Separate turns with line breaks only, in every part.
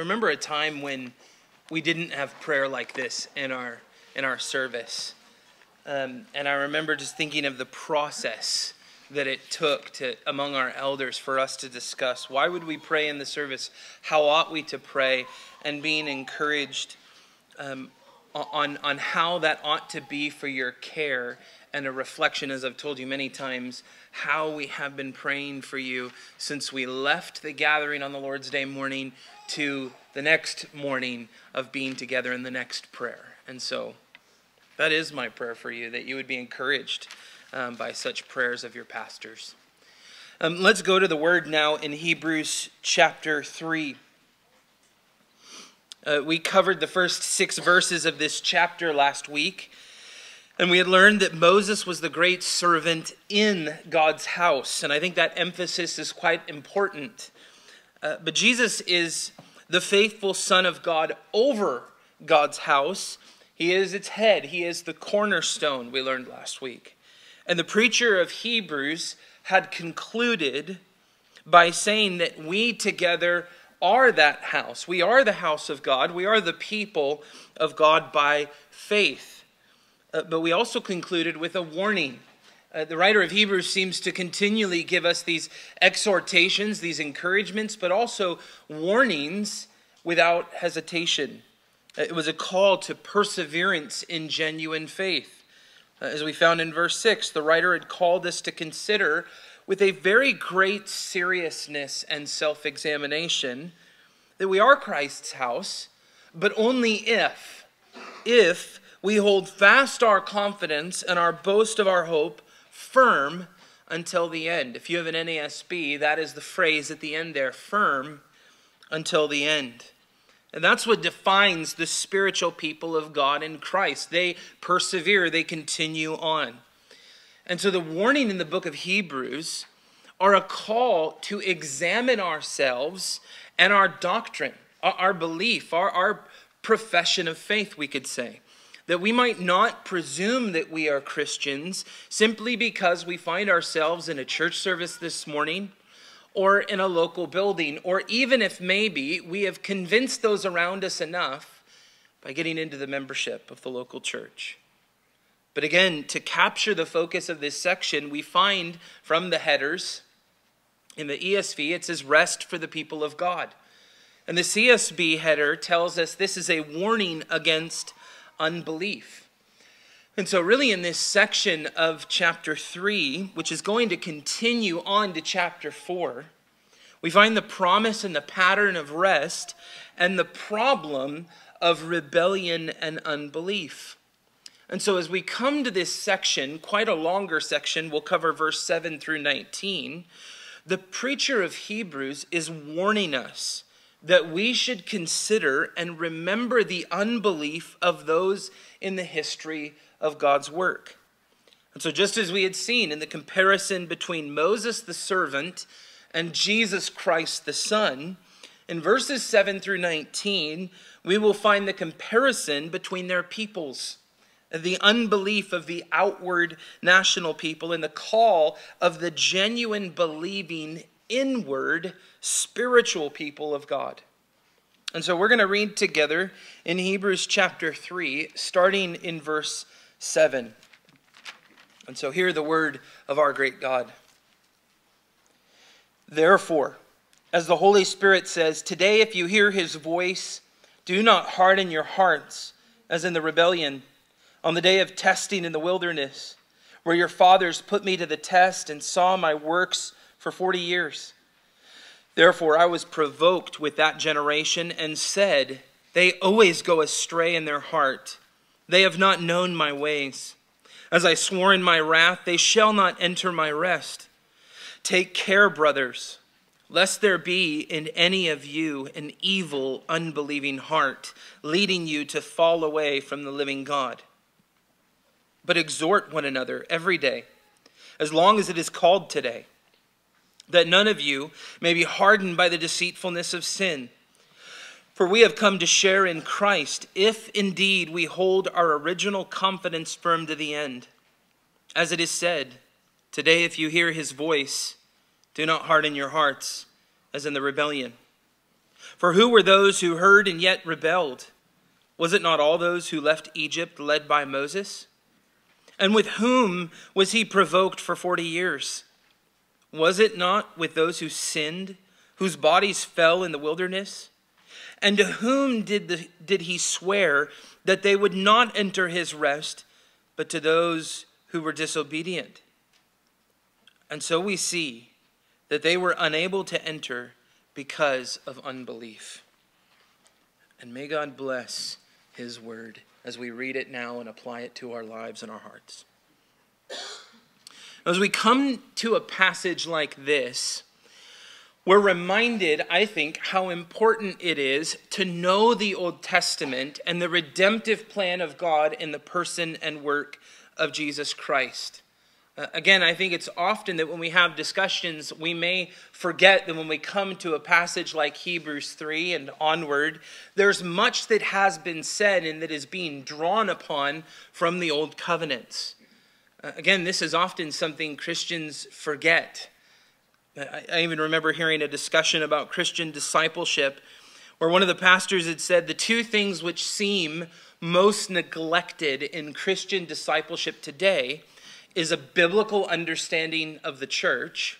remember a time when we didn't have prayer like this in our in our service. Um, and I remember just thinking of the process that it took to among our elders for us to discuss why would we pray in the service, how ought we to pray, and being encouraged um, on on how that ought to be for your care and a reflection, as I've told you many times, how we have been praying for you since we left the gathering on the Lord's Day morning to the next morning of being together in the next prayer. And so that is my prayer for you, that you would be encouraged um, by such prayers of your pastors. Um, let's go to the word now in Hebrews chapter 3. Uh, we covered the first six verses of this chapter last week. And we had learned that Moses was the great servant in God's house. And I think that emphasis is quite important. Uh, but Jesus is the faithful Son of God over God's house. He is its head, He is the cornerstone, we learned last week. And the preacher of Hebrews had concluded by saying that we together are that house. We are the house of God. We are the people of God by faith. Uh, but we also concluded with a warning. Uh, the writer of Hebrews seems to continually give us these exhortations, these encouragements, but also warnings without hesitation. Uh, it was a call to perseverance in genuine faith. Uh, as we found in verse 6, the writer had called us to consider with a very great seriousness and self examination that we are Christ's house, but only if, if we hold fast our confidence and our boast of our hope firm until the end. If you have an NASB, that is the phrase at the end there firm until the end. And that's what defines the spiritual people of God in Christ. They persevere, they continue on. And so the warning in the book of Hebrews are a call to examine ourselves and our doctrine, our, belief, our, our profession of faith, we could say that we might not presume that we are Christians simply because we find ourselves in a church service this morning or in a local building, or even if maybe we have convinced those around us enough by getting into the membership of the local church. But again, to capture the focus of this section, we find from the headers in the ESV, it says, Rest for the people of God. And the CSB header tells us this is a warning against unbelief. And so, really, in this section of chapter 3, which is going to continue on to chapter 4, we find the promise and the pattern of rest and the problem of rebellion and unbelief. And so, as we come to this section, quite a longer section, we'll cover verse 7 through 19. The preacher of Hebrews is warning us that we should consider and remember the unbelief of those in the history of God's work. And so, just as we had seen in the comparison between Moses the servant and Jesus Christ the Son, in verses 7 through 19, we will find the comparison between their peoples the unbelief of the outward national people and the call of the genuine believing inward spiritual people of God. And so we're going to read together in Hebrews chapter 3, starting in verse 7. And so hear the word of our great God. Therefore, as the Holy Spirit says, Today, if you hear his voice, do not harden your hearts as in the rebellion on the day of testing in the wilderness, where your fathers put me to the test and saw my works for 40 years. Therefore, I was provoked with that generation and said, They always go astray in their heart. They have not known my ways. As I swore in my wrath, they shall not enter my rest. Take care, brothers, lest there be in any of you an evil, unbelieving heart, leading you to fall away from the living God. But exhort one another every day, as long as it is called today that none of you may be hardened by the deceitfulness of sin. For we have come to share in Christ, if indeed we hold our original confidence firm to the end. As it is said, Today, if you hear his voice, do not harden your hearts, as in the rebellion. For who were those who heard and yet rebelled? Was it not all those who left Egypt led by Moses? And with whom was he provoked for forty years? Was it not with those who sinned, whose bodies fell in the wilderness? And to whom did, the, did he swear that they would not enter his rest, but to those who were disobedient? And so we see that they were unable to enter because of unbelief. And may God bless his word as we read it now and apply it to our lives and our hearts. As we come to a passage like this, we're reminded, I think, how important it is to know the Old Testament and the redemptive plan of God in the person and work of Jesus Christ. Uh, again, I think it's often that when we have discussions, we may forget that when we come to a passage like Hebrews 3 and onward, there's much that has been said and that is being drawn upon from the Old Covenants. Uh, again, this is often something Christians forget. I, I even remember hearing a discussion about Christian discipleship where one of the pastors had said the two things which seem most neglected in Christian discipleship today is a biblical understanding of the church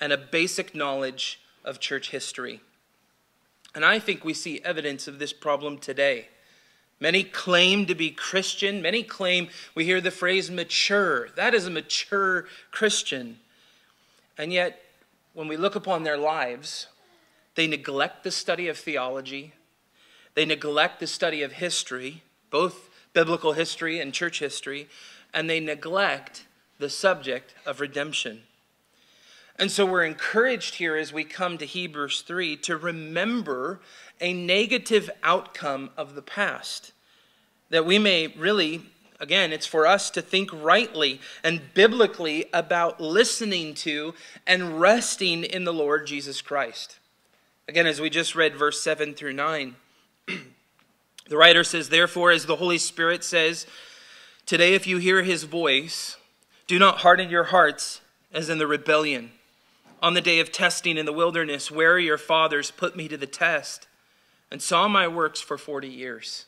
and a basic knowledge of church history. And I think we see evidence of this problem today. Many claim to be Christian. Many claim, we hear the phrase mature. That is a mature Christian. And yet, when we look upon their lives, they neglect the study of theology, they neglect the study of history, both biblical history and church history, and they neglect the subject of redemption. And so we're encouraged here as we come to Hebrews 3 to remember a negative outcome of the past. That we may really, again, it's for us to think rightly and biblically about listening to and resting in the Lord Jesus Christ. Again, as we just read verse 7 through 9, the writer says, Therefore, as the Holy Spirit says, Today, if you hear his voice, do not harden your hearts as in the rebellion. On the day of testing in the wilderness, where your fathers put me to the test and saw my works for 40 years.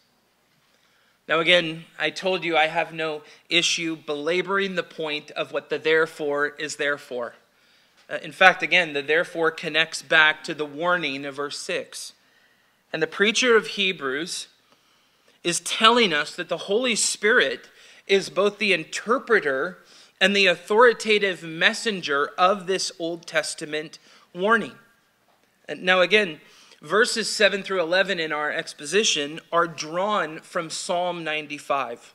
Now, again, I told you I have no issue belaboring the point of what the therefore is there for. Uh, in fact, again, the therefore connects back to the warning of verse 6. And the preacher of Hebrews is telling us that the Holy Spirit is both the interpreter and the authoritative messenger of this Old Testament warning. And now, again, verses 7 through 11 in our exposition are drawn from Psalm 95.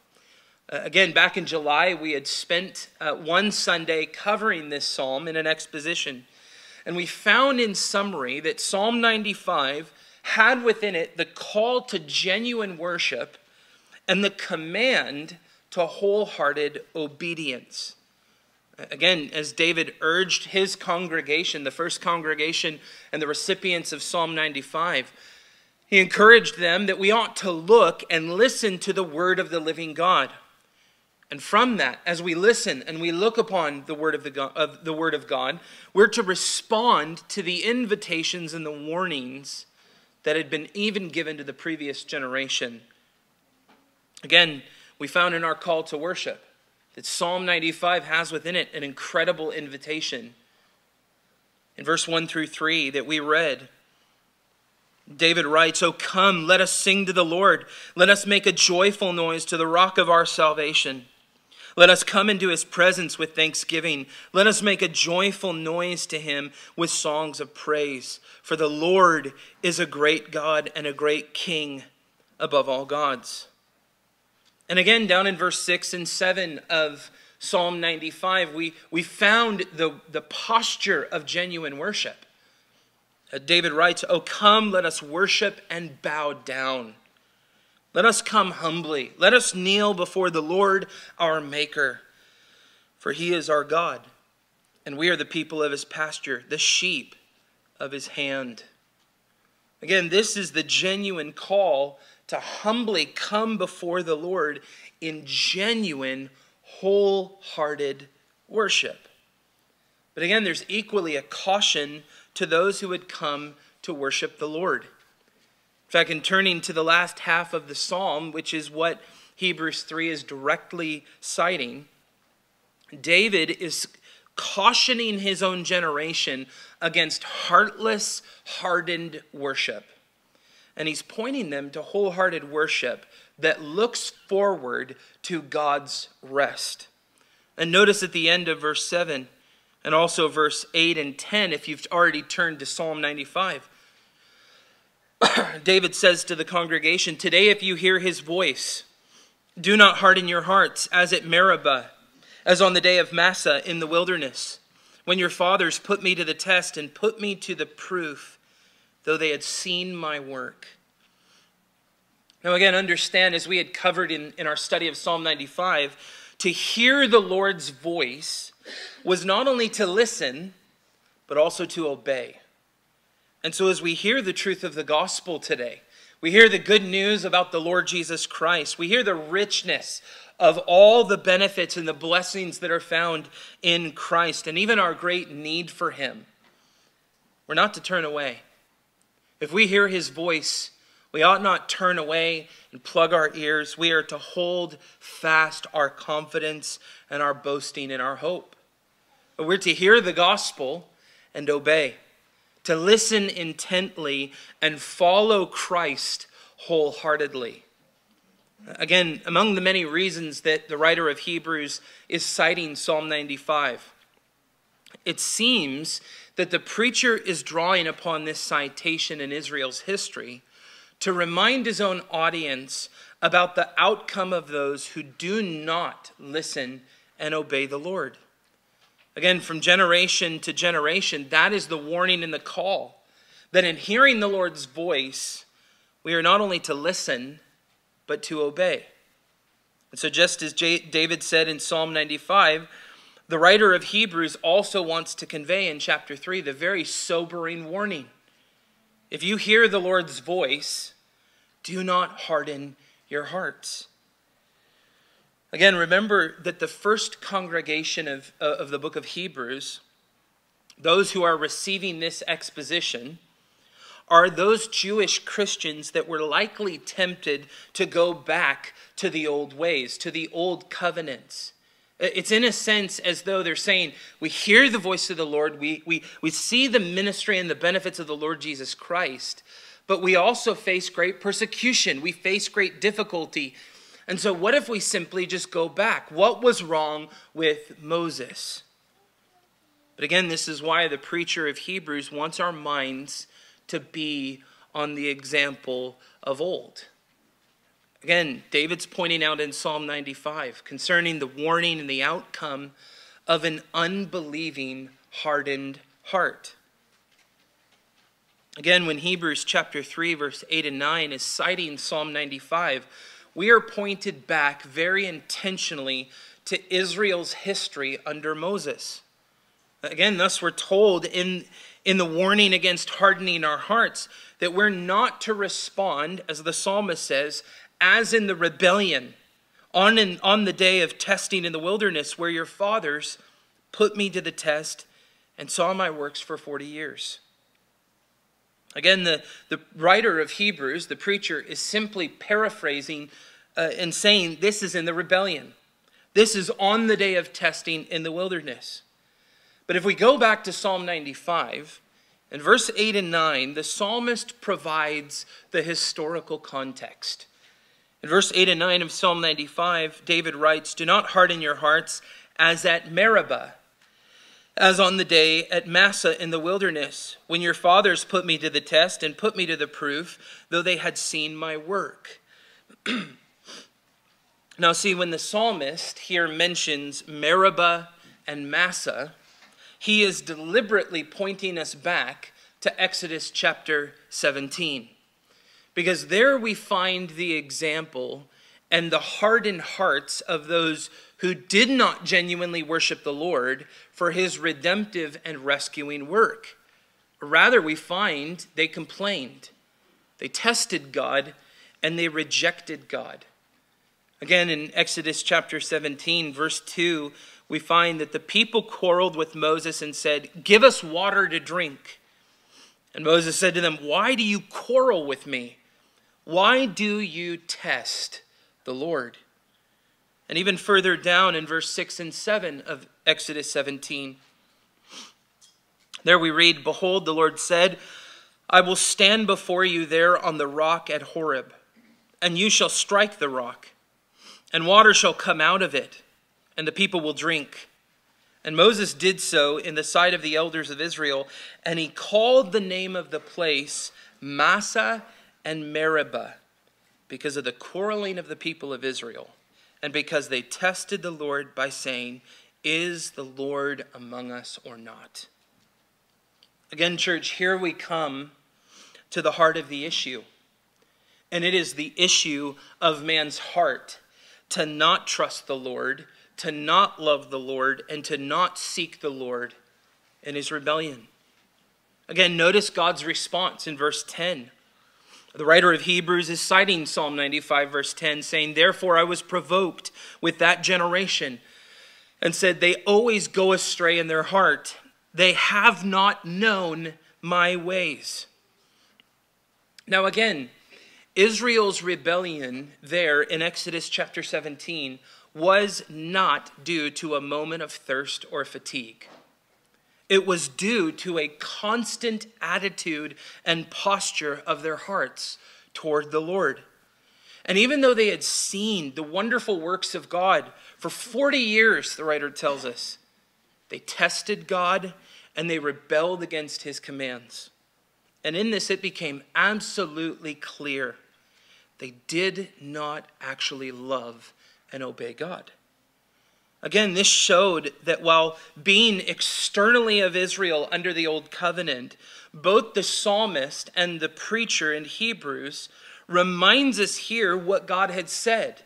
Uh, again, back in July, we had spent uh, one Sunday covering this psalm in an exposition. And we found in summary that Psalm 95 had within it the call to genuine worship and the command to wholehearted obedience. Again, as David urged his congregation, the first congregation and the recipients of Psalm 95, he encouraged them that we ought to look and listen to the word of the living God. And from that, as we listen and we look upon the word of the, God, of the word of God, we're to respond to the invitations and the warnings that had been even given to the previous generation. Again, we found in our call to worship that Psalm 95 has within it an incredible invitation. In verse 1 through 3 that we read, David writes, Oh, come, let us sing to the Lord. Let us make a joyful noise to the rock of our salvation. Let us come into his presence with thanksgiving. Let us make a joyful noise to him with songs of praise. For the Lord is a great God and a great King above all gods. And again, down in verse 6 and 7 of Psalm 95, we, we found the, the posture of genuine worship. Uh, David writes, Oh, come, let us worship and bow down. Let us come humbly. Let us kneel before the Lord our Maker, for he is our God, and we are the people of his pasture, the sheep of his hand. Again, this is the genuine call to humbly come before the Lord in genuine, wholehearted worship. But again, there's equally a caution to those who would come to worship the Lord. In fact, in turning to the last half of the psalm, which is what Hebrews 3 is directly citing, David is cautioning his own generation against heartless, hardened worship. And he's pointing them to wholehearted worship that looks forward to God's rest. And notice at the end of verse 7 and also verse 8 and 10, if you've already turned to Psalm 95, David says to the congregation, Today, if you hear his voice, do not harden your hearts as at Meribah, as on the day of Massah in the wilderness, when your fathers put me to the test and put me to the proof, though they had seen my work. Now, again, understand, as we had covered in, in our study of Psalm 95, to hear the Lord's voice was not only to listen, but also to obey. And so, as we hear the truth of the gospel today, we hear the good news about the Lord Jesus Christ, we hear the richness of all the benefits and the blessings that are found in Christ, and even our great need for Him. We're not to turn away. If we hear His voice, we ought not turn away and plug our ears. We are to hold fast our confidence and our boasting and our hope. We're to hear the gospel and obey, to listen intently and follow Christ wholeheartedly. Again, among the many reasons that the writer of Hebrews is citing Psalm 95, it seems that the preacher is drawing upon this citation in Israel's history to remind his own audience about the outcome of those who do not listen and obey the Lord. Again, from generation to generation, that is the warning and the call that in hearing the Lord's voice, we are not only to listen, but to obey. And so, just as David said in Psalm 95, the writer of Hebrews also wants to convey in chapter 3 the very sobering warning if you hear the Lord's voice, do not harden your hearts. Again, remember that the first congregation of, uh, of the book of Hebrews, those who are receiving this exposition, are those Jewish Christians that were likely tempted to go back to the old ways, to the old covenants. It's in a sense as though they're saying, We hear the voice of the Lord, we, we, we see the ministry and the benefits of the Lord Jesus Christ, but we also face great persecution. We face great difficulty. And so, what if we simply just go back? What was wrong with Moses? But again, this is why the preacher of Hebrews wants our minds to be on the example of old. Again, David's pointing out in Psalm 95 concerning the warning and the outcome of an unbelieving, hardened heart. Again, when Hebrews chapter 3, verse 8 and 9 is citing Psalm 95, we are pointed back very intentionally to Israel's history under Moses. Again, thus we're told in, in the warning against hardening our hearts that we're not to respond, as the psalmist says, as in the rebellion on, in, on the day of testing in the wilderness, where your fathers put me to the test and saw my works for 40 years. Again, the, the writer of Hebrews, the preacher, is simply paraphrasing uh, and saying this is in the rebellion. This is on the day of testing in the wilderness. But if we go back to Psalm 95, in verse 8 and 9, the psalmist provides the historical context. In verse 8 and 9 of Psalm 95, David writes, Do not harden your hearts as at Meribah, as on the day at Massah in the wilderness, when your fathers put me to the test and put me to the proof, though they had seen my work. now, see, when the psalmist here mentions Meribah and Massah, he is deliberately pointing us back to Exodus chapter 17. Because there we find the example and the hardened hearts of those who did not genuinely worship the Lord for his redemptive and rescuing work. Rather, we find they complained, they tested God, and they rejected God. Again, in Exodus chapter 17, verse 2, we find that the people quarreled with Moses and said, Give us water to drink. And Moses said to them, Why do you quarrel with me? Why do you test the Lord? And even further down in verse 6 and 7 of Exodus 17, there we read, Behold, the Lord said, I will stand before you there on the rock at Horeb, and you shall strike the rock, and water shall come out of it, and the people will drink. And Moses did so in the sight of the elders of Israel, and he called the name of the place Massah and Meribah because of the quarreling of the people of Israel, and because they tested the Lord by saying, Is the Lord among us or not? Again, church, here we come to the heart of the issue. And it is the issue of man's heart to not trust the Lord, to not love the Lord, and to not seek the Lord in his rebellion. Again, notice God's response in verse 10. The writer of Hebrews is citing Psalm 95, verse 10, saying, Therefore I was provoked with that generation, and said, They always go astray in their heart they have not known my ways. Now, again, Israel's rebellion there in Exodus chapter 17 was not due to a moment of thirst or fatigue. It was due to a constant attitude and posture of their hearts toward the Lord. And even though they had seen the wonderful works of God for 40 years, the writer tells us, they tested God and they rebelled against his commands. And in this, it became absolutely clear they did not actually love and obey God. Again, this showed that while being externally of Israel under the Old Covenant, both the psalmist and the preacher in Hebrews reminds us here what God had said.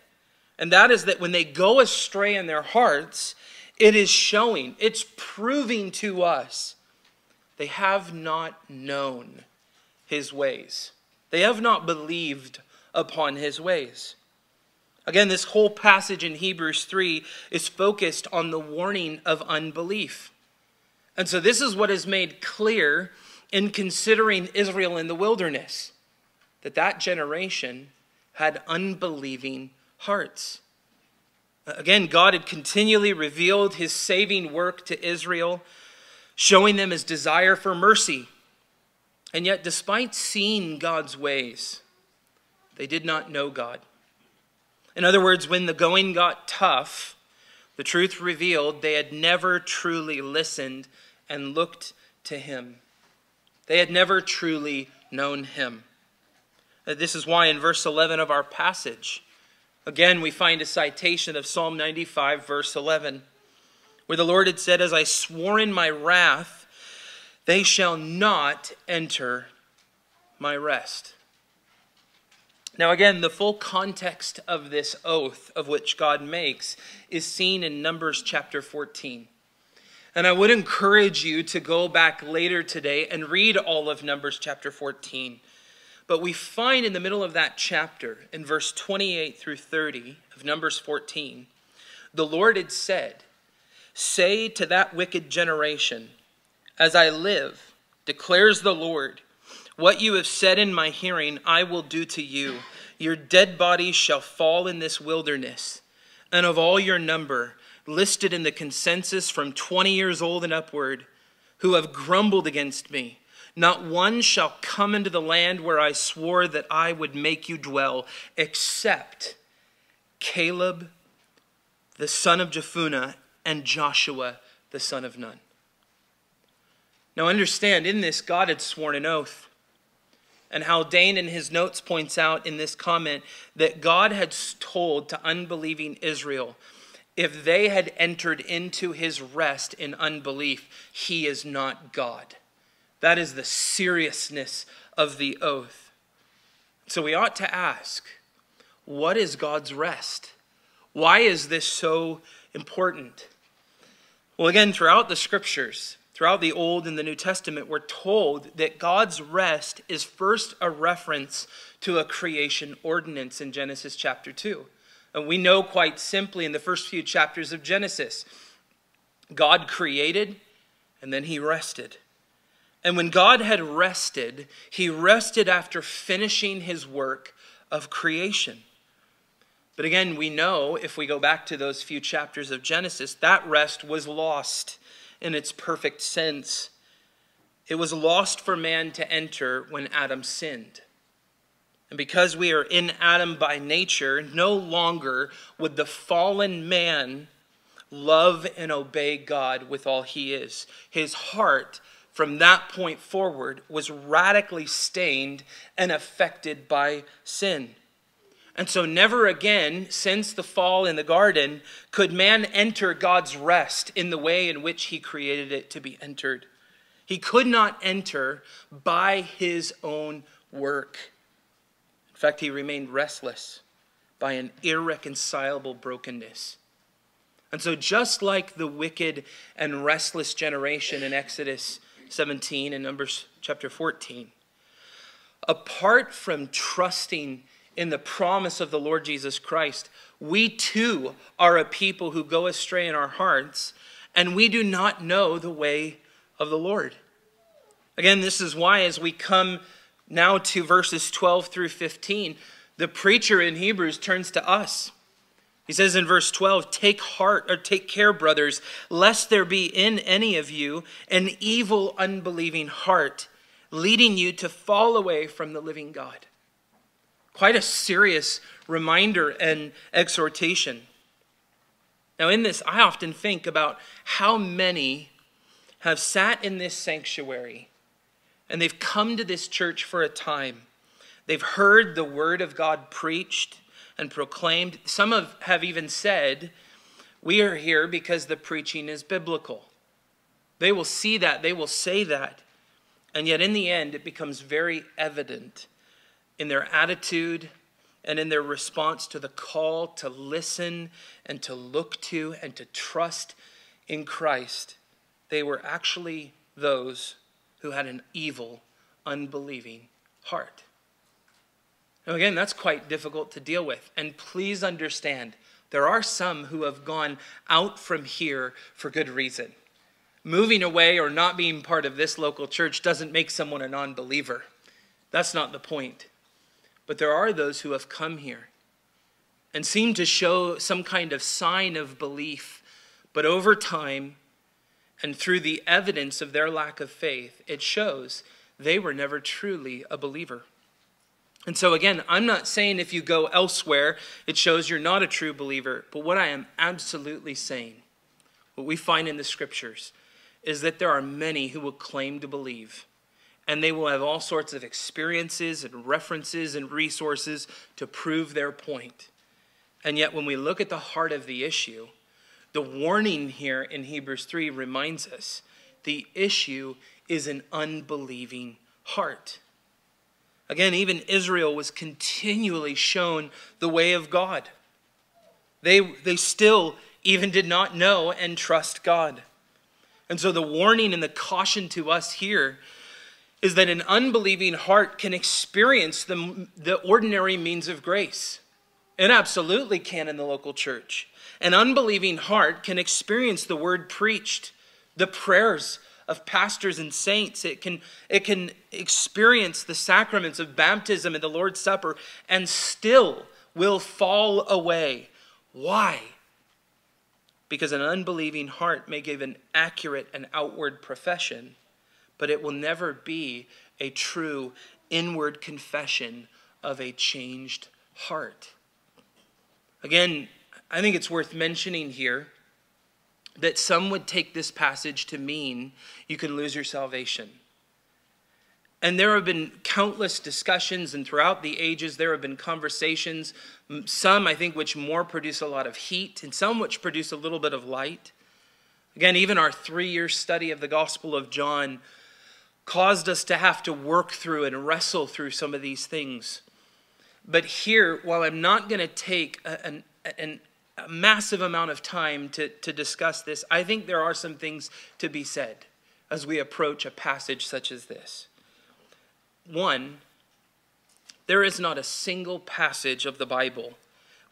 And that is that when they go astray in their hearts, it is showing, it's proving to us they have not known his ways. They have not believed upon his ways. Again, this whole passage in Hebrews 3 is focused on the warning of unbelief. And so, this is what is made clear in considering Israel in the wilderness that that generation had unbelieving hearts. Uh, again, God had continually revealed his saving work to Israel, showing them his desire for mercy. And yet, despite seeing God's ways, they did not know God. In other words, when the going got tough, the truth revealed they had never truly listened and looked to him. They had never truly known him. Uh, this is why in verse 11 of our passage, Again, we find a citation of Psalm 95, verse 11, where the Lord had said, As I swore in my wrath, they shall not enter my rest. Now, again, the full context of this oath of which God makes is seen in Numbers chapter 14. And I would encourage you to go back later today and read all of Numbers chapter 14 but we find in the middle of that chapter, in verse 28 through 30 of Numbers 14, the Lord had said, Say to that wicked generation, As I live, declares the Lord, what you have said in my hearing, I will do to you. Your dead bodies shall fall in this wilderness, and of all your number, listed in the consensus from 20 years old and upward, who have grumbled against me, not one shall come into the land where I swore that I would make you dwell, except Caleb, the son of Jephunneh, and Joshua, the son of Nun. Now, understand, in this, God had sworn an oath. And how Haldane in his notes points out in this comment that God had told to unbelieving Israel if they had entered into his rest in unbelief, he is not God. That is the seriousness of the oath. So we ought to ask what is God's rest? Why is this so important? Well, again, throughout the scriptures, throughout the Old and the New Testament, we're told that God's rest is first a reference to a creation ordinance in Genesis chapter 2. And we know quite simply in the first few chapters of Genesis, God created and then he rested. And when God had rested, he rested after finishing his work of creation. But again, we know if we go back to those few chapters of Genesis, that rest was lost in its perfect sense. It was lost for man to enter when Adam sinned. And because we are in Adam by nature, no longer would the fallen man love and obey God with all he is. His heart, from that point forward, was radically stained and affected by sin. And so, never again, since the fall in the garden, could man enter God's rest in the way in which he created it to be entered. He could not enter by his own work. In fact, he remained restless by an irreconcilable brokenness. And so, just like the wicked and restless generation in Exodus 17 and Numbers chapter 14, apart from trusting in the promise of the Lord Jesus Christ, we too are a people who go astray in our hearts, and we do not know the way of the Lord. Again, this is why, as we come now to verses 12 through 15, the preacher in Hebrews turns to us he says in verse 12, Take heart, or take care, brothers, lest there be in any of you an evil, unbelieving heart, leading you to fall away from the living God. Quite a serious reminder and exhortation. Now, in this, I often think about how many have sat in this sanctuary and they've come to this church for a time. They've heard the word of God preached and proclaimed. Some have, have even said, We are here because the preaching is biblical. They will see that, they will say that. And yet, in the end, it becomes very evident in their attitude and in their response to the call to listen and to look to and to trust in Christ. They were actually those who had an evil, unbelieving heart. Now, again, that's quite difficult to deal with. And please understand, there are some who have gone out from here for good reason. Moving away or not being part of this local church doesn't make someone a non believer. That's not the point. But there are those who have come here and seem to show some kind of sign of belief, but over time and through the evidence of their lack of faith, it shows they were never truly a believer. And so, again, I'm not saying if you go elsewhere, it shows you're not a true believer. But what I am absolutely saying, what we find in the scriptures, is that there are many who will claim to believe. And they will have all sorts of experiences and references and resources to prove their point. And yet, when we look at the heart of the issue, the warning here in Hebrews 3 reminds us the issue is an unbelieving heart. Again, even Israel was continually shown the way of God. They, they still even did not know and trust God. And so the warning and the caution to us here is that an unbelieving heart can experience the, the ordinary means of grace. It absolutely can in the local church. An unbelieving heart can experience the word preached, the prayers of pastors and saints. It can, it can experience the sacraments of baptism and the Lord's Supper and still will fall away. Why? Because an unbelieving heart may give an accurate and outward profession, but it will never be a true inward confession of a changed heart. Again, I think it's worth mentioning here that some would take this passage to mean you can lose your salvation. And there have been countless discussions, and throughout the ages, there have been conversations, some I think which more produce a lot of heat, and some which produce a little bit of light. Again, even our three year study of the Gospel of John caused us to have to work through and wrestle through some of these things. But here, while I'm not going to take an a massive amount of time to, to discuss this, I think there are some things to be said as we approach a passage such as this. One, there is not a single passage of the Bible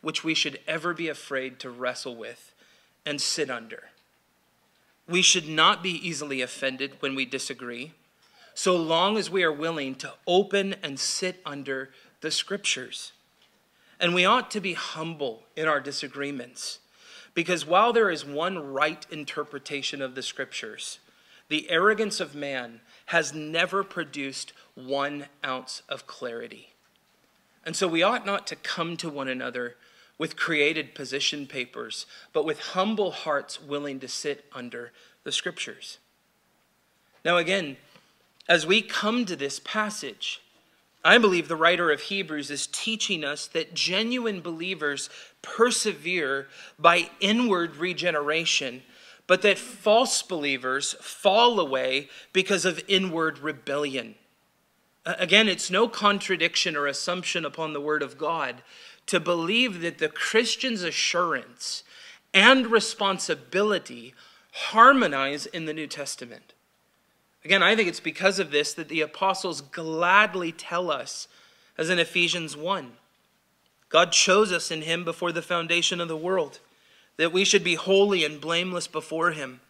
which we should ever be afraid to wrestle with and sit under. We should not be easily offended when we disagree. So long as we are willing to open and sit under the scriptures. And we ought to be humble in our disagreements. Because while there is one right interpretation of the scriptures, the arrogance of man has never produced one ounce of clarity. And so we ought not to come to one another with created position papers, but with humble hearts willing to sit under the scriptures. Now, again, as we come to this passage, I believe the writer of Hebrews is teaching us that genuine believers persevere by inward regeneration, but that false believers fall away because of inward rebellion. Again, it's no contradiction or assumption upon the word of God to believe that the Christian's assurance and responsibility harmonize in the New Testament. Again, I think it's because of this that the apostles gladly tell us, as in Ephesians 1, God chose us in him before the foundation of the world, that we should be holy and blameless before him.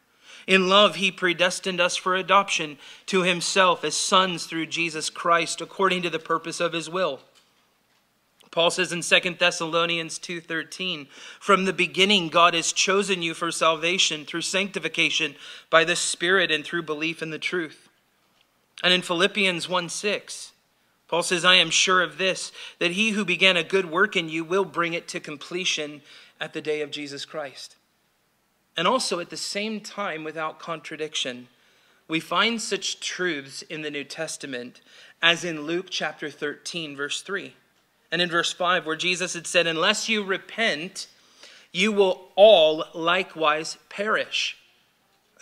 In love, he predestined us for adoption to himself as sons through Jesus Christ, according to the purpose of his will Paul says in 2 Thessalonians 2:13, "From the beginning God has chosen you for salvation through sanctification by the Spirit and through belief in the truth." And in Philippians 1:6, Paul says, "I am sure of this, that he who began a good work in you will bring it to completion at the day of Jesus Christ." And also at the same time without contradiction, we find such truths in the New Testament as in Luke chapter 13 verse 3 and in verse 5, where Jesus had said, Unless you repent, you will all likewise perish.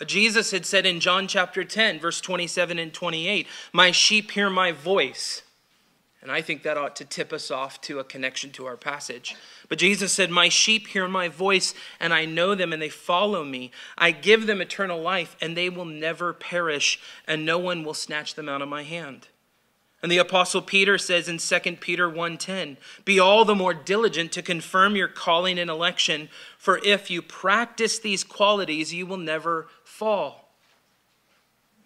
Uh, Jesus had said in John chapter 10, verse 27 and 28, My sheep hear my voice. And I think that ought to tip us off to a connection to our passage. But Jesus said, My sheep hear my voice, and I know them, and they follow me. I give them eternal life, and they will never perish, and no one will snatch them out of my hand. And the apostle Peter says in 2 Peter 1:10, "Be all the more diligent to confirm your calling and election, for if you practice these qualities, you will never fall."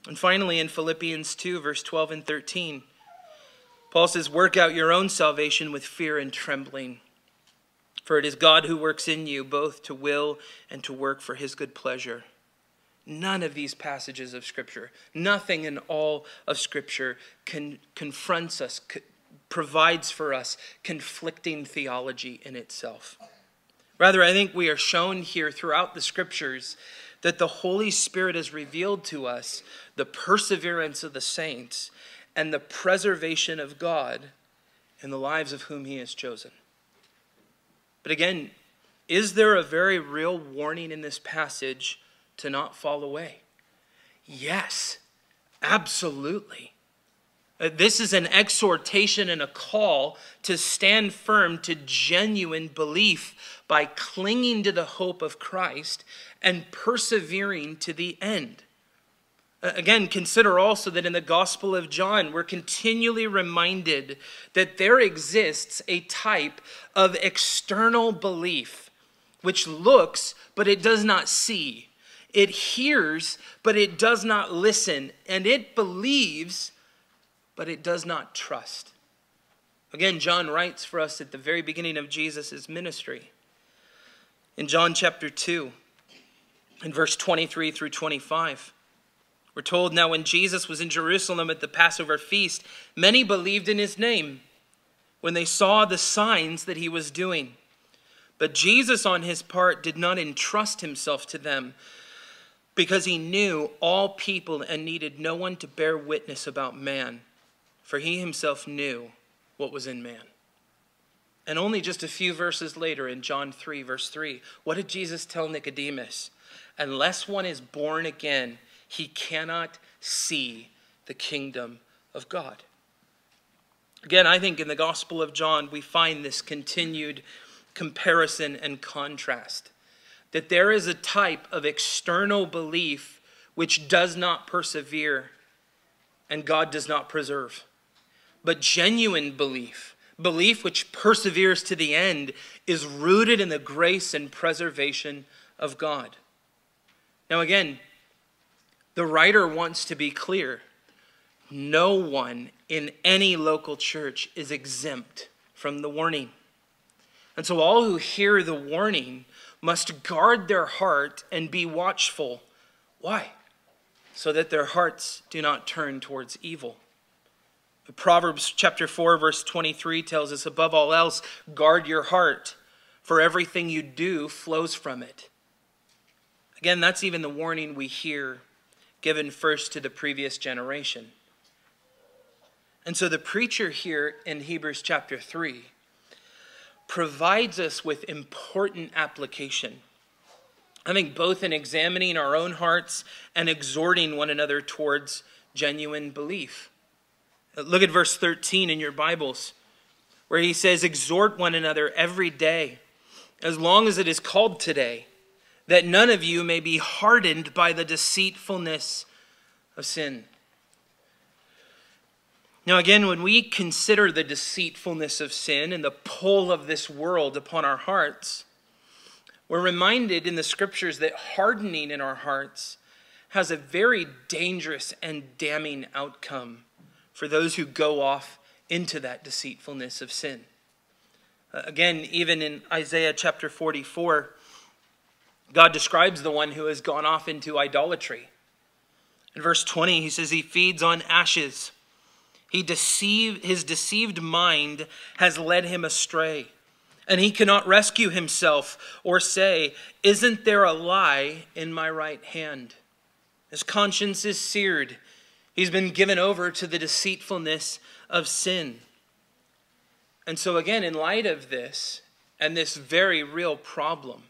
And finally in Philippians 2 verse 12 and 13, Paul says, "Work out your own salvation with fear and trembling, for it is God who works in you both to will and to work for his good pleasure." None of these passages of Scripture, nothing in all of Scripture can, confronts us, co- provides for us conflicting theology in itself. Rather, I think we are shown here throughout the Scriptures that the Holy Spirit has revealed to us the perseverance of the saints and the preservation of God in the lives of whom He has chosen. But again, is there a very real warning in this passage to not fall away? Yes, absolutely. Uh, this is an exhortation and a call to stand firm to genuine belief by clinging to the hope of Christ and persevering to the end. Again, consider also that in the Gospel of John, we're continually reminded that there exists a type of external belief which looks, but it does not see it hears, but it does not listen. And it believes, but it does not trust. Again, John writes for us at the very beginning of Jesus' ministry. In John chapter 2, in verse 23 through 25, we're told now when Jesus was in Jerusalem at the Passover feast, many believed in his name when they saw the signs that he was doing. But Jesus, on his part, did not entrust himself to them because he knew all people and needed no one to bear witness about man, for he himself knew what was in man. And only just a few verses later, in John 3, verse 3, what did Jesus tell Nicodemus? Unless one is born again, he cannot see the kingdom of God. Again, I think in the Gospel of John, we find this continued comparison and contrast that there is a type of external belief which does not persevere and God does not preserve. But genuine belief, belief which perseveres to the end, is rooted in the grace and preservation of God. Now, again, the writer wants to be clear. no one in any local church is exempt from the warning. And so all who hear the warning must guard their heart and be watchful. Why? So that their hearts do not turn towards evil. Proverbs chapter 4 verse 23 tells us above all else guard your heart for everything you do flows from it. Again, that's even the warning we hear given first to the previous generation. And so the preacher here in Hebrews chapter 3 provides us with important application. I think both in examining our own hearts and exhorting one another towards genuine belief. Look at verse 13 in your Bibles, where he says, Exhort one another every day, as long as it is called today, that none of you may be hardened by the deceitfulness of sin. Now, again, when we consider the deceitfulness of sin and the pull of this world upon our hearts, we're reminded in the scriptures that hardening in our hearts has a very dangerous and damning outcome for those who go off into that deceitfulness of sin. Uh, again, even in Isaiah chapter 44, God describes the one who has gone off into idolatry. In verse 20, he says, He feeds on ashes he deceived, his deceived mind has led him astray, and he cannot rescue himself or say, Isn't there a lie in my right hand? His conscience is seared. He's been given over to the deceitfulness of sin. And so, again, in light of this and this very real problem,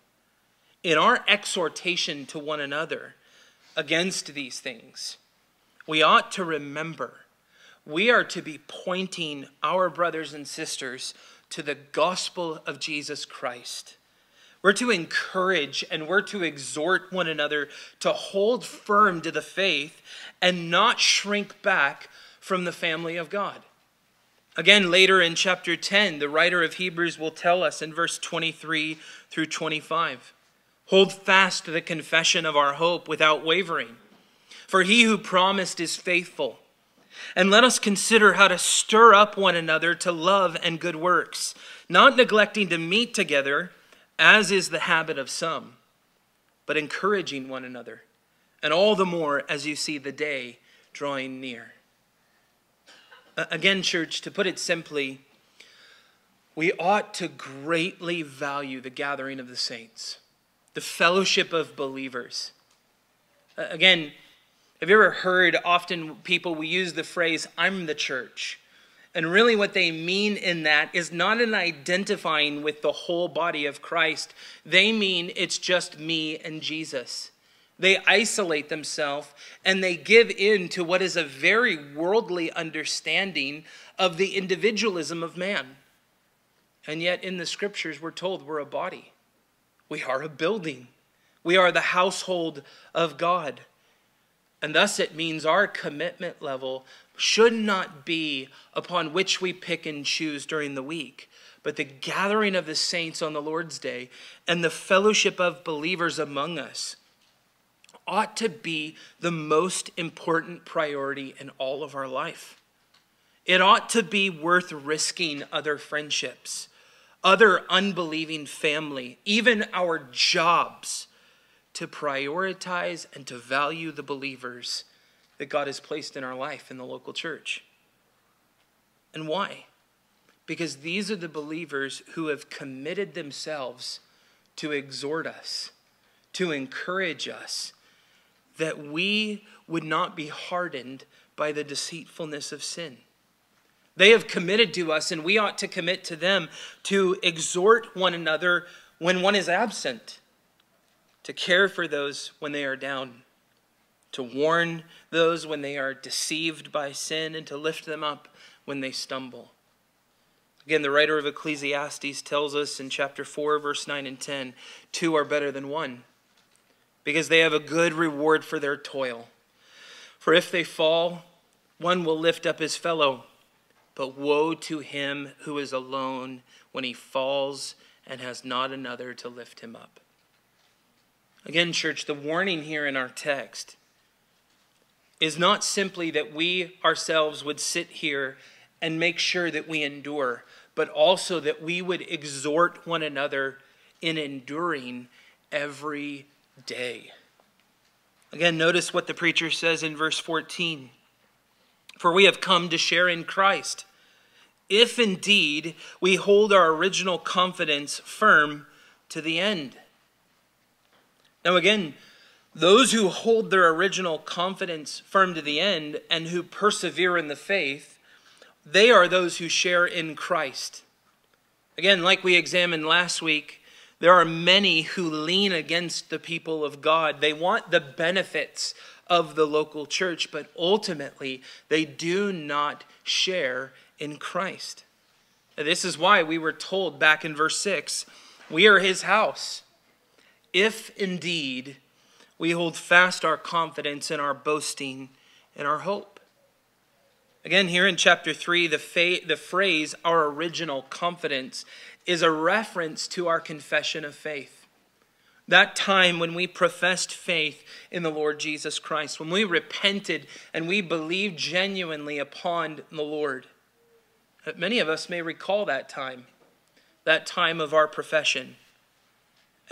in our exhortation to one another against these things, we ought to remember we are to be pointing our brothers and sisters to the gospel of Jesus Christ. We're to encourage and we're to exhort one another to hold firm to the faith and not shrink back from the family of God. Again, later in chapter 10, the writer of Hebrews will tell us in verse 23 through 25 Hold fast to the confession of our hope without wavering, for he who promised is faithful. And let us consider how to stir up one another to love and good works, not neglecting to meet together, as is the habit of some, but encouraging one another, and all the more as you see the day drawing near. Again, church, to put it simply, we ought to greatly value the gathering of the saints, the fellowship of believers. Again, have you ever heard often people we use the phrase, I'm the church? And really, what they mean in that is not an identifying with the whole body of Christ. They mean it's just me and Jesus. They isolate themselves and they give in to what is a very worldly understanding of the individualism of man. And yet, in the scriptures, we're told we're a body, we are a building, we are the household of God. And thus it means our commitment level should not be upon which we pick and choose during the week, but the gathering of the saints on the Lord's day and the fellowship of believers among us ought to be the most important priority in all of our life. It ought to be worth risking other friendships, other unbelieving family, even our jobs to prioritize and to value the believers that God has placed in our life in the local church. And why? Because these are the believers who have committed themselves to exhort us, to encourage us, that we would not be hardened by the deceitfulness of sin. They have committed to us, and we ought to commit to them to exhort one another when one is absent to care for those when they are down, to warn those when they are deceived by sin, and to lift them up when they stumble. Again, the writer of Ecclesiastes tells us in chapter 4, verse 9 and 10 two are better than one, because they have a good reward for their toil. For if they fall, one will lift up his fellow, but woe to him who is alone when he falls and has not another to lift him up. Again, church, the warning here in our text is not simply that we ourselves would sit here and make sure that we endure, but also that we would exhort one another in enduring every day. Again, notice what the preacher says in verse 14 For we have come to share in Christ, if indeed we hold our original confidence firm to the end. Now, again, those who hold their original confidence firm to the end and who persevere in the faith, they are those who share in Christ. Again, like we examined last week, there are many who lean against the people of God. They want the benefits of the local church, but ultimately they do not share in Christ. this is why we were told back in verse 6 we are his house. If indeed we hold fast our confidence and our boasting and our hope. Again, here in chapter 3, the, the phrase, our original confidence, is a reference to our confession of faith. That time when we professed faith in the Lord Jesus Christ, when we repented and we believed genuinely upon the Lord. Many of us may recall that time, that time of our profession.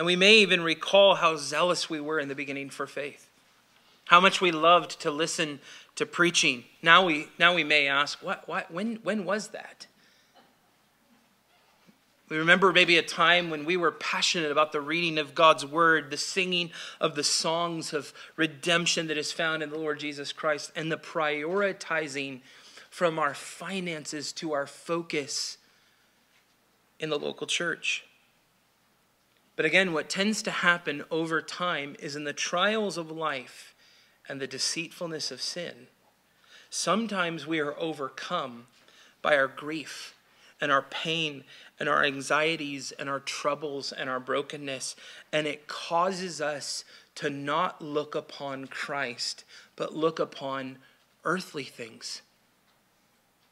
And we may even recall how zealous we were in the beginning for faith, how much we loved to listen to preaching. Now we, now we may ask, what, what, when, when was that? We remember maybe a time when we were passionate about the reading of God's word, the singing of the songs of redemption that is found in the Lord Jesus Christ, and the prioritizing from our finances to our focus in the local church. But again, what tends to happen over time is in the trials of life and the deceitfulness of sin, sometimes we are overcome by our grief and our pain and our anxieties and our troubles and our brokenness, and it causes us to not look upon Christ, but look upon earthly things.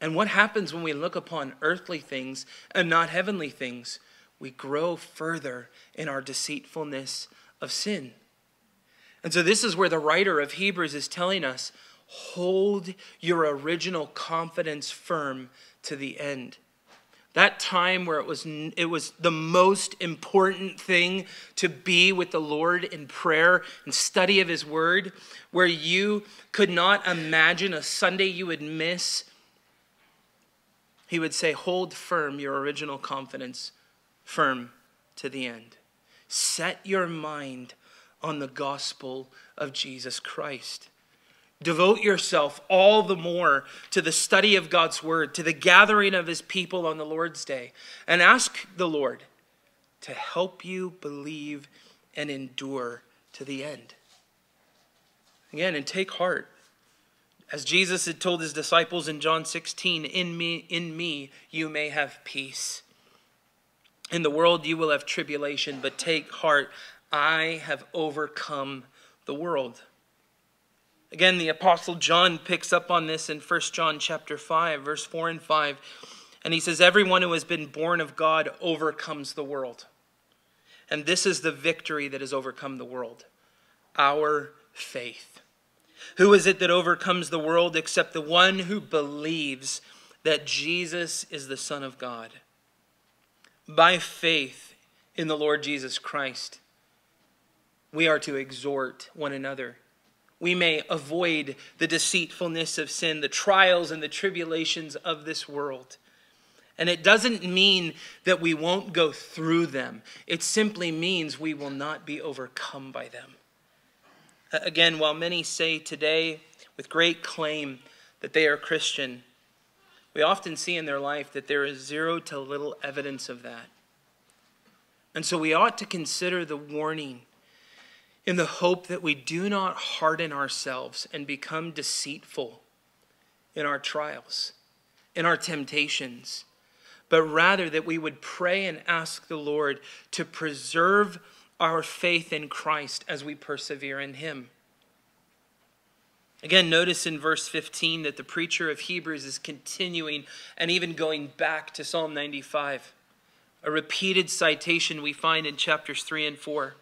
And what happens when we look upon earthly things and not heavenly things? We grow further in our deceitfulness of sin. And so, this is where the writer of Hebrews is telling us hold your original confidence firm to the end. That time where it was, it was the most important thing to be with the Lord in prayer and study of His Word, where you could not imagine a Sunday you would miss. He would say, Hold firm your original confidence firm to the end. Set your mind on the gospel of Jesus Christ. Devote yourself all the more to the study of God's word, to the gathering of his people on the Lord's day, and ask the Lord to help you believe and endure to the end. Again, and take heart. As Jesus had told his disciples in John 16, in me, in me you may have peace. In the world you will have tribulation, but take heart, I have overcome the world. Again, the apostle John picks up on this in 1 John chapter 5, verse 4 and 5. And he says, Everyone who has been born of God overcomes the world. And this is the victory that has overcome the world our faith. Who is it that overcomes the world except the one who believes that Jesus is the Son of God? By faith in the Lord Jesus Christ, we are to exhort one another. We may avoid the deceitfulness of sin, the trials and the tribulations of this world. And it doesn't mean that we won't go through them, it simply means we will not be overcome by them. Again, while many say today with great claim that they are Christian, we often see in their life that there is zero to little evidence of that. And so we ought to consider the warning in the hope that we do not harden ourselves and become deceitful in our trials, in our temptations, but rather that we would pray and ask the Lord to preserve our faith in Christ as we persevere in Him. Again, notice in verse 15 that the preacher of Hebrews is continuing and even going back to Psalm 95, a repeated citation we find in chapters 3 and 4.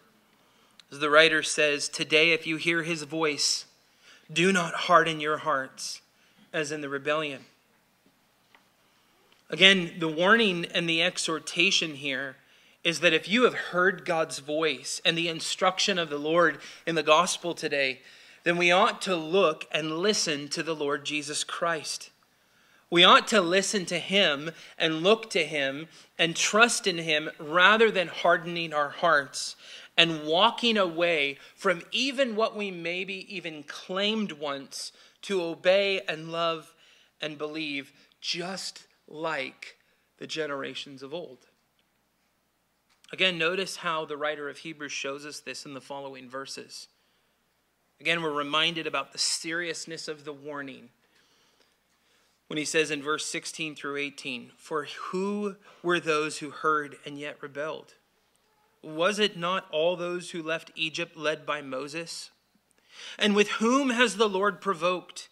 As the writer says, Today, if you hear his voice, Do not harden your hearts as in the rebellion. Again, the warning and the exhortation here is that if you have heard God's voice and the instruction of the Lord in the gospel today, then we ought to look and listen to the Lord Jesus Christ. We ought to listen to him and look to him and trust in him rather than hardening our hearts and walking away from even what we maybe even claimed once to obey and love and believe, just like the generations of old. Again, notice how the writer of Hebrews shows us this in the following verses. Again, we're reminded about the seriousness of the warning when he says in verse 16 through 18, For who were those who heard and yet rebelled? Was it not all those who left Egypt led by Moses? And with whom has the Lord provoked?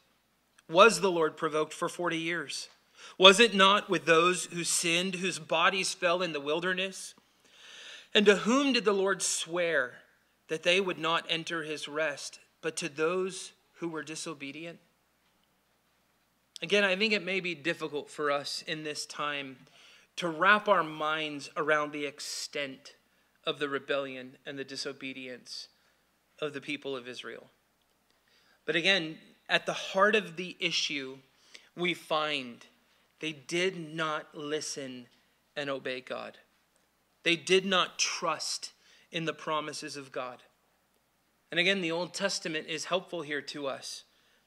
Was the Lord provoked for 40 years? Was it not with those who sinned, whose bodies fell in the wilderness? And to whom did the Lord swear that they would not enter his rest, but to those who were disobedient? Again, I think it may be difficult for us in this time to wrap our minds around the extent of the rebellion and the disobedience of the people of Israel. But again, at the heart of the issue, we find they did not listen and obey God. They did not trust in the promises of God. And again, the Old Testament is helpful here to us.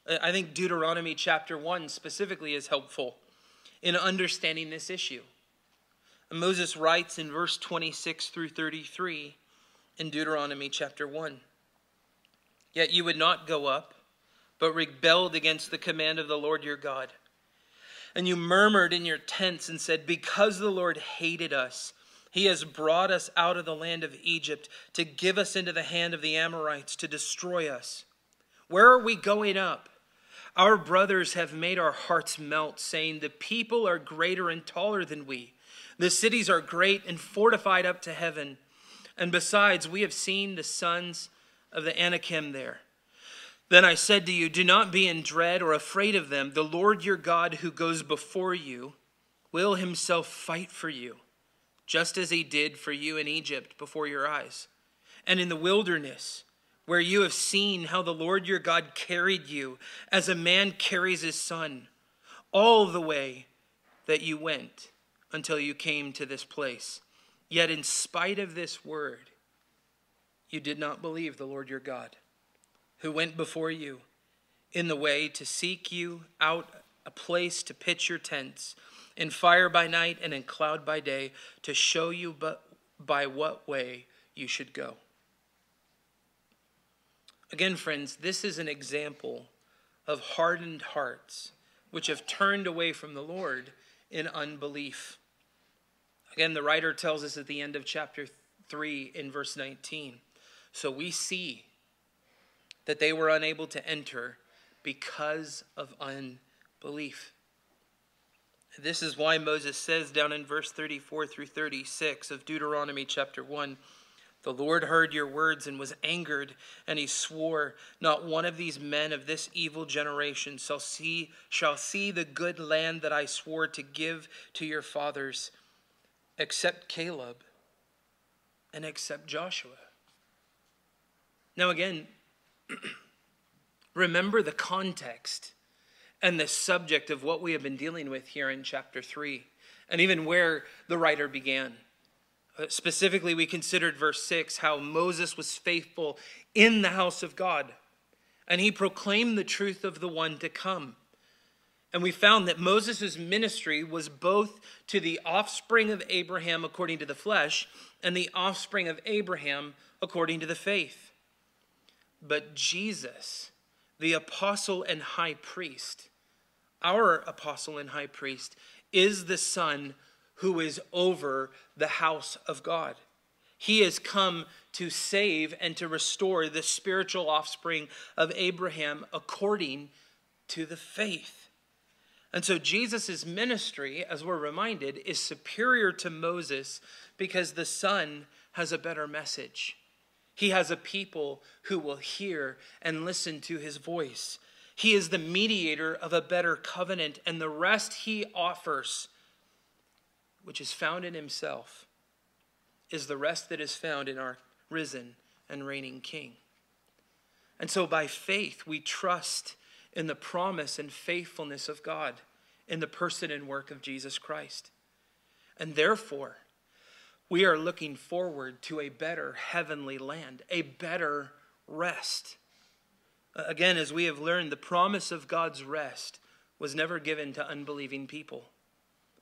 Uh, I think Deuteronomy chapter 1 specifically is helpful in understanding this issue. Moses writes in verse 26 through 33 in Deuteronomy chapter 1 Yet you would not go up, but rebelled against the command of the Lord your God. And you murmured in your tents and said, Because the Lord hated us, he has brought us out of the land of Egypt to give us into the hand of the Amorites to destroy us. Where are we going up? Our brothers have made our hearts melt, saying, The people are greater and taller than we. The cities are great and fortified up to heaven. And besides, we have seen the sons of the Anakim there. Then I said to you, Do not be in dread or afraid of them. The Lord your God, who goes before you, will himself fight for you, just as he did for you in Egypt before your eyes. And in the wilderness, where you have seen how the Lord your God carried you as a man carries his son, all the way that you went until you came to this place. Yet, in spite of this word, you did not believe the Lord your God, who went before you in the way to seek you out a place to pitch your tents, in fire by night and in cloud by day, to show you but by what way you should go. Again, friends, this is an example of hardened hearts which have turned away from the Lord in unbelief. Again, the writer tells us at the end of chapter 3 in verse 19. So we see that they were unable to enter because of unbelief. This is why Moses says down in verse 34 through 36 of Deuteronomy chapter 1 the Lord heard your words and was angered, and he swore, Not one of these men of this evil generation shall see, shall see the good land that I swore to give to your fathers, except Caleb and except Joshua. Now, again, remember the context and the subject of what we have been dealing with here in chapter 3, and even where the writer began. Uh, specifically, we considered verse 6 how Moses was faithful in the house of God, and he proclaimed the truth of the one to come. And we found that Moses' ministry was both to the offspring of Abraham according to the flesh and the offspring of Abraham according to the faith. But Jesus, the apostle and high priest, our apostle and high priest, is the son who is over the house of God. He has come to save and to restore the spiritual offspring of Abraham according to the faith. And so Jesus' ministry, as we're reminded, is superior to Moses because the Son has a better message. He has a people who will hear and listen to his voice. He is the mediator of a better covenant, and the rest he offers, which is found in himself, is the rest that is found in our risen and reigning King. And so by faith, we trust in the promise and faithfulness of God in the person and work of Jesus Christ. And therefore, we are looking forward to a better heavenly land, a better rest. Again, as we have learned, the promise of God's rest was never given to unbelieving people.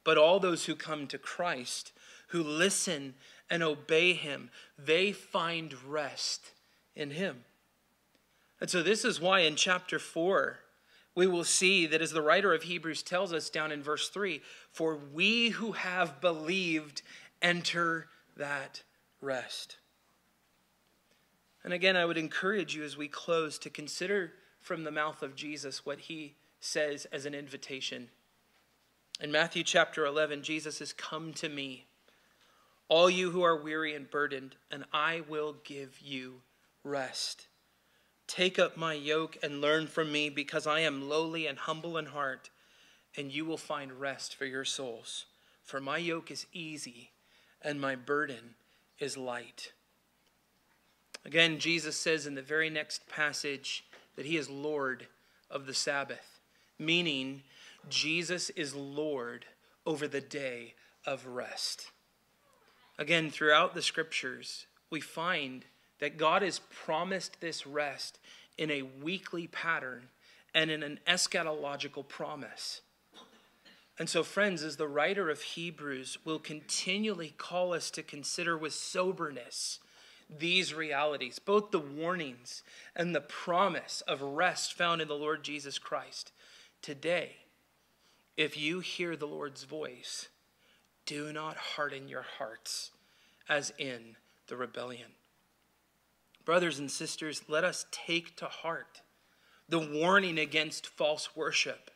But all those who come to Christ, who listen and obey Him, they find rest in Him. And so, this is why in chapter 4, we will see that as the writer of Hebrews tells us down in verse 3 for we who have believed enter that rest. And again, I would encourage you as we close to consider from the mouth of Jesus what he says as an invitation. In Matthew chapter 11, Jesus says, Come to me, all you who are weary and burdened, and I will give you rest. Take up my yoke and learn from me, because I am lowly and humble in heart, and you will find rest for your souls. For my yoke is easy and my burden is light. Again, Jesus says in the very next passage that he is Lord of the Sabbath, meaning Jesus is Lord over the day of rest. Again, throughout the scriptures, we find that God has promised this rest in a weekly pattern and in an eschatological promise. And so, friends, as the writer of Hebrews will continually call us to consider with soberness these realities, both the warnings and the promise of rest found in the Lord Jesus Christ. Today, if you hear the Lord's voice, do not harden your hearts as in the rebellion. Brothers and sisters, let us take to heart the warning against false worship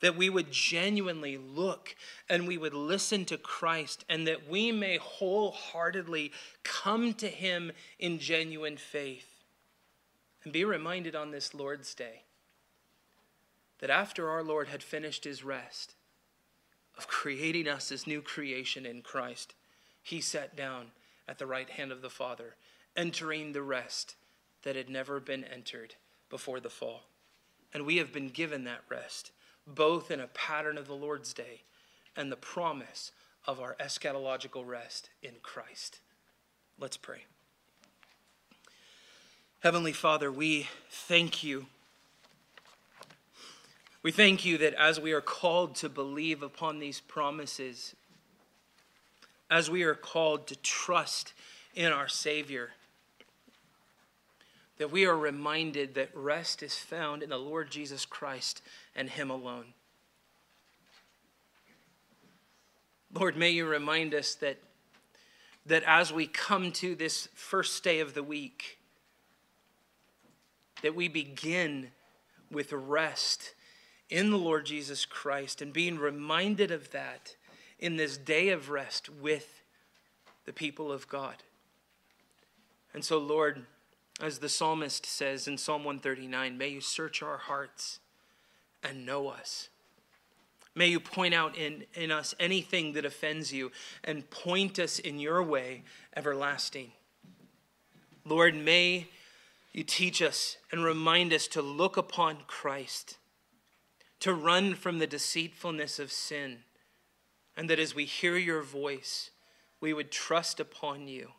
that we would genuinely look and we would listen to Christ, and that we may wholeheartedly come to Him in genuine faith. And be reminded on this Lord's Day that after our Lord had finished His rest of creating us as new creation in Christ, He sat down at the right hand of the Father, entering the rest that had never been entered before the fall. And we have been given that rest both in a pattern of the Lord's day and the promise of our eschatological rest in Christ. Let's pray. Heavenly Father, we thank you. We thank you that as we are called to believe upon these promises, as we are called to trust in our Savior, that we are reminded that rest is found in the Lord Jesus Christ and Him alone. Lord, may you remind us that, that as we come to this first day of the week, that we begin with rest in the Lord Jesus Christ and being reminded of that in this day of rest with the people of God. And so, Lord, as the psalmist says in Psalm 139, may you search our hearts and know us. May you point out in, in us anything that offends you and point us in your way everlasting. Lord, may you teach us and remind us to look upon Christ, to run from the deceitfulness of sin, and that as we hear your voice, we would trust upon you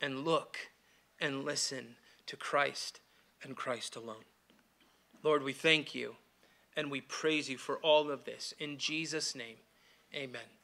and look and listen to Christ and Christ alone. Lord, we thank you and we praise you for all of this. In Jesus' name, amen.